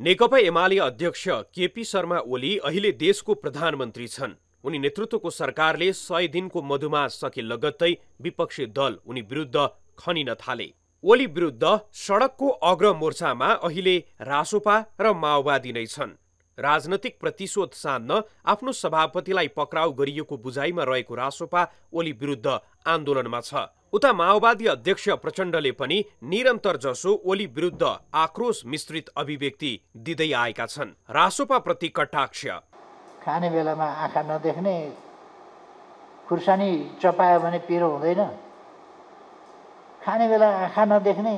नेकपा एमाले अध्यक्ष केपी शर्मा ओली अहिले देशको प्रधानमन्त्री छन्। उनी नेतृत्वको सरकारले सय दिनको मधुमास सके लगत्तै विपक्षी दल उनी विरुद्ध खनिन थाले। ओली विरुद्ध सडकको अग्र मोर्चामा अहिले रासोपा र माओवादी नै छन्। राजनैतिक प्रतिशोध साध्न आफ्नो सभापतिलाई पक्राउ गरिएको बुझाइमा रहेको रासोपा ओली विरुद्ध आन्दोलनमा छ। उता माओवादी अध्यक्ष प्रचण्डले पनि निरन्तर जसो ओली विरुद्ध आक्रोश मिश्रित अभिव्यक्ति दिँदै आएका छन्। रासोपाप्रति कटाक्ष खाने बेलामा आँखा नदेख्ने खुर्सानी चपायो भने पिरो हुँदैन। खाने बेला आँखा नदेख्ने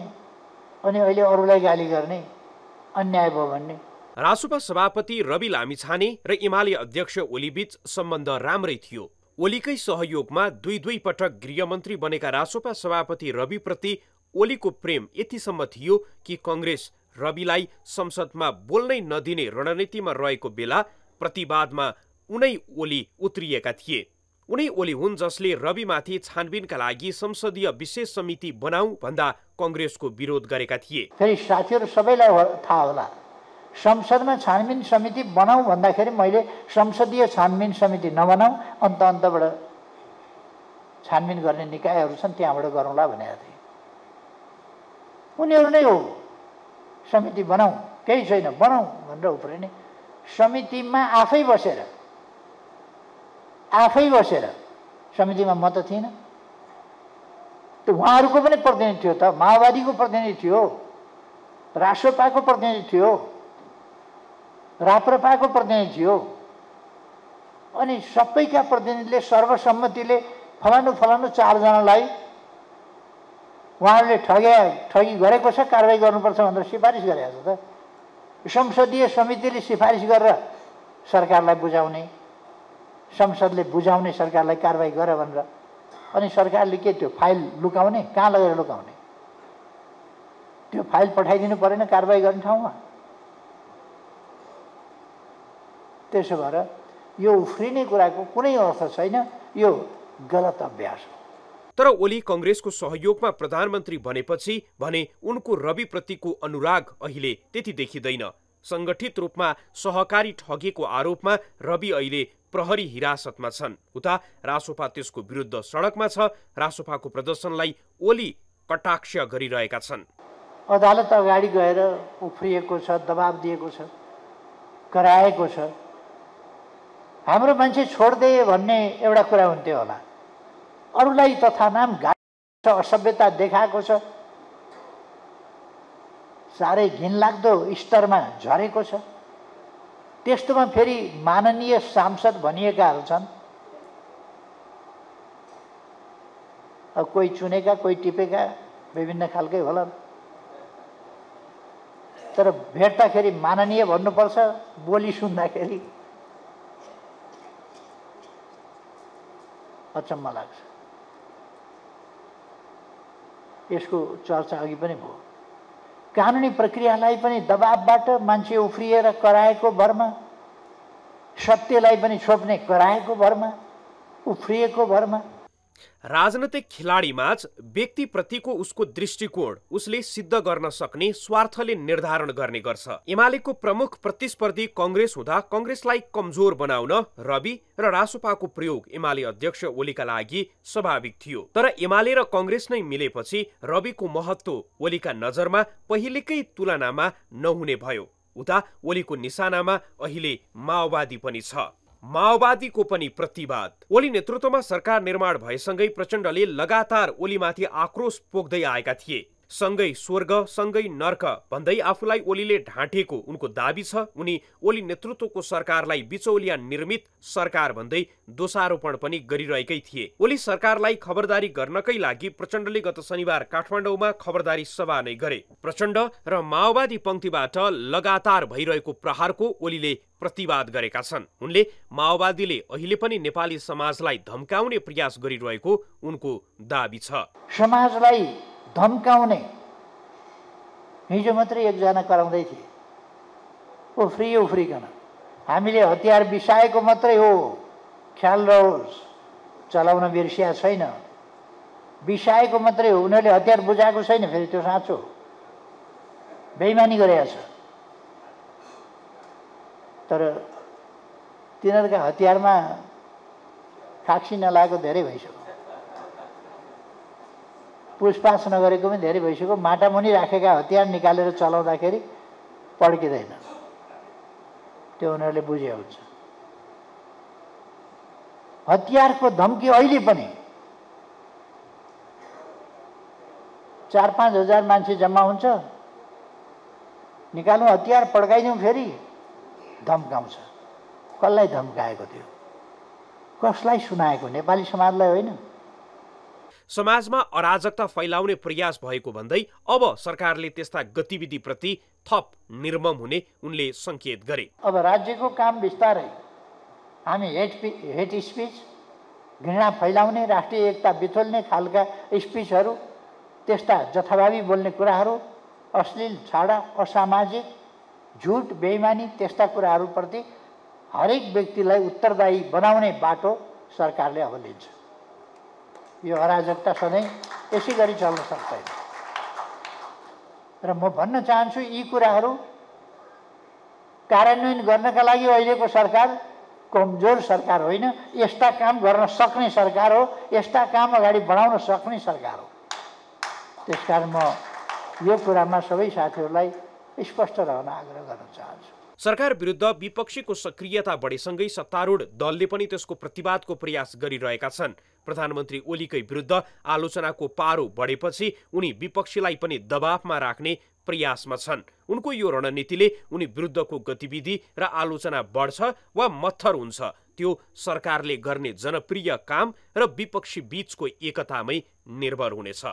अनि अहिले अरूलाई गाली गर्ने अन्याय भयो भन्ने। रासोपा सभापति रवि लामिछाने र एमाले अध्यक्ष ओलीबीच सम्बन्ध राम्रै थियो। ओलीकै सहयोगमा दुई दुई पटक गृहमन्त्री बनेका रासोपा सभापति रविप्रति ओलीको प्रेम यतिसम्म थियो कि कङ्ग्रेस रविलाई संसदमा बोल्नै नदिने रणनीतिमा रहेको बेला प्रतिवादमा उनै ओली उत्रिएका थिए। उनै ओली हुन् जसले रविमाथि छानबिनका लागि संसदीय विशेष समिति बनाऊ भन्दा कङ्ग्रेसको विरोध गरेका थिए। फेरि साथीहरू सबैलाई थाहा होला। संसदमा छानबिन समिति बनाऊ भन्दाखेरि मैले संसदीय छानबिन समिति नबनाऊ। अन्त अन्तबाट छानबिन गर्ने निकायहरू छन् त्यहाँबाट गरौँला भनेको थिएँ। उनीहरू नै हो। समिति बनाऊ केही छैन बनाऊ भनेर उफ्रिने समितिमा आफै बसेर आफै बसेर समितिमा म त थिइनँ। त्यो उहाँहरूको पनि प्रतिनिधि थियो त माओवादीको प्रतिनिधि थियो राष्ट्रपाको प्रतिनिधि थियो। राप्रपाको प्रतिनिधि थियो अनि सबैका प्रतिनिधिले सर्वसम्मतिले फलानु फलानु चारजनालाई उहाँहरूले ठगे ठगी गरेको छ कारवाही गर्नुपर्छ भनेर सिफारिस गरेको छ त। संसदीय समितिले सिफारिस गरेर सरकारलाई बुझाउने संसदले बुझाउने सरकारलाई कारवाही गर भनेर। अनि सरकारले के त्यो फाइल लुकाउने कहाँ लगेर लुकाउने? त्यो फाइल पठाइदिनु परेन कारवाही गर्ने ठाउँमा। त्यसो भएर यो उफ्रिने कुराको कुनै अर्थ छैन यो गलत अभ्यास हो। तर ओली कङ्ग्रेसको सहयोगमा प्रधानमन्त्री बनेपछि भने उनको रविप्रतिको अनुराग अहिले त्यति देखिँदैन। सङ्गठित रूपमा सहकारी ठगेको आरोपमा रवि अहिले प्रहरी हिरासतमा छन्। उता रासोपा त्यसको विरुद्ध सडकमा छ रासोपाको प्रदर्शनलाई ओली कटाक्ष गरिरहेका छन्। अदालत अगाडि गएर उफ्रिएको छ दबाब दिएको छ कराएको छ। हाम्रो मान्छे छोडिदे भन्ने एउटा कुरा हुन्थ्यो होला। अरूलाई तथा नाम गाडी असभ्यता देखाएको छ। साह्रै घिनलाग्दो स्तरमा झरेको छ। त्यस्तोमा फेरि माननीय सांसद भनिएकाहरू छन्। अब कोही चुनेका कोही टिपेका विभिन्न खालकै होला। तर भेट्दाखेरि माननीय भन्नुपर्छ बोली सुन्दाखेरि। अचम्म लाग्छ। यसको चर्चा अघि पनि भयो। कानुनी प्रक्रियालाई पनि दबाबबाट मान्छे उफ्रिएर कराएको भरमा सत्यलाई पनि छोप्ने कराएको भरमा उफ्रिएको भरमा राजनैतिक खेलाडीमाझ व्यक्तिप्रतिको उसको दृष्टिकोण उसले सिद्ध गर्न सक्ने स्वार्थले निर्धारण गर्ने गर्छ। एमालेको प्रमुख प्रतिस्पर्धी कङ्ग्रेस हुँदा कङ्ग्रेसलाई कमजोर बनाउन रवि र रासोपाको प्रयोग एमाले अध्यक्ष ओलीका लागि स्वाभाविक थियो। तर एमाले र कङ्ग्रेस नै मिलेपछि रविको महत्व ओलीका नजरमा पहिलेकै तुलनामा नहुने भयो। उता ओलीको निशानामा अहिले माओवादी पनि छ। माओवादीको को प्रतिवाद। ओली नेतृत्व में सरकार निर्माण भएसँगै प्रचण्डले लगातार ओलीमाथि आक्रोश पोख्ते आया थिए। सँगै स्वर्ग सँगै नर्क भन्दै आफूलाई ओलीले ढाँटेको उनको दावी छ। उनी ओली नेतृत्वको सरकारलाई बिचौलिया निर्मित सरकार भन्दै दोषारोपण पनि गरिरहेकै थिए। ओली सरकारलाई खबरदारी गर्नकै लागि प्रचण्डले गत शनिबार काठमाडौँमा खबरदारी सभा नै गरे। प्रचण्ड र माओवादी पङ्क्तिबाट लगातार भइरहेको प्रहारको ओलीले प्रतिवाद गरेका छन्। उनले माओवादीले अहिले पनि नेपाली समाजलाई धम्काउने प्रयास गरिरहेको उनको दावी छ। समाजलाई धम्काउने हिजो मात्रै एकजना कराउँदै थिए उफ्री उफ्रिकन हामीले हतियार बिसाएको मात्रै हो ख्याल रहोस् चलाउन बिर्सिया छैन बिसाएको मात्रै हो उनीहरूले हतियार बुझाएको छैन फेरि त्यो साँचो बेइमानी गरेका छ तर तिनीहरूका हतियारमा खाक्सी नलागेको धेरै भइसक्यो पुछपाछ नगरेको पनि धेरै भइसक्यो। माटामुनि राखेका हतियार निकालेर चलाउँदाखेरि पड्किँदैन। त्यो उनीहरूले बुझे हुन्छ। हतियारको धम्की अहिले पनि चार पाँच हजार मान्छे जम्मा हुन्छ। निकालौँ हतियार पड्काइदिउँ फेरि धम्काउँछ। कसलाई धम्काएको थियो कसलाई सुनाएको? नेपाली समाजलाई होइन। समाजमा अराजकता फैलाउने प्रयास भएको भन्दै अब सरकारले त्यस्ता गतिविधिप्रति थप निर्मम हुने उनले सङ्केत गरे। अब राज्यको काम बिस्तारै हामी हेट हेट स्पिच घृणा फैलाउने राष्ट्रिय एकता बिथोल्ने खालका स्पिचहरू त्यस्ता जथाभावी बोल्ने कुराहरू अश्लील छाडा असामाजिक झुट बेइमानी त्यस्ता कुराहरूप्रति हरेक व्यक्तिलाई उत्तरदायी बनाउने बाटो सरकारले अब लिन्छ यो अराजकता सधैँ यसै गरी चल्न सक्दैन। र म भन्न चाहन्छु यी कुराहरू कार्यान्वयन गर्नका लागि अहिलेको सरकार कमजोर सरकार होइन यस्ता काम गर्न सक्ने सरकार हो यस्ता काम अगाडि बढाउन सक्ने सरकार हो। त्यसकारण म यो कुरामा सबै साथीहरूलाई स्पष्ट रहन आग्रह गर्न चाहन्छु। सरकार विरुद्ध विपक्षीको सक्रियता बढेसँगै सत्तारूढ दलले पनि त्यसको प्रतिवादको प्रयास गरिरहेका छन्। प्रधानमन्त्री ओलीकै विरुद्ध आलोचनाको पारो बढेपछि उनी विपक्षीलाई पनि दबावमा राख्ने प्रयासमा छन्। उनको यो रणनीतिले उनी विरुद्धको गतिविधि र आलोचना बढ्छ वा मत्थर हुन्छ त्यो सरकारले गर्ने जनप्रिय काम र विपक्षी बीचको एकतामै निर्भर हुनेछ।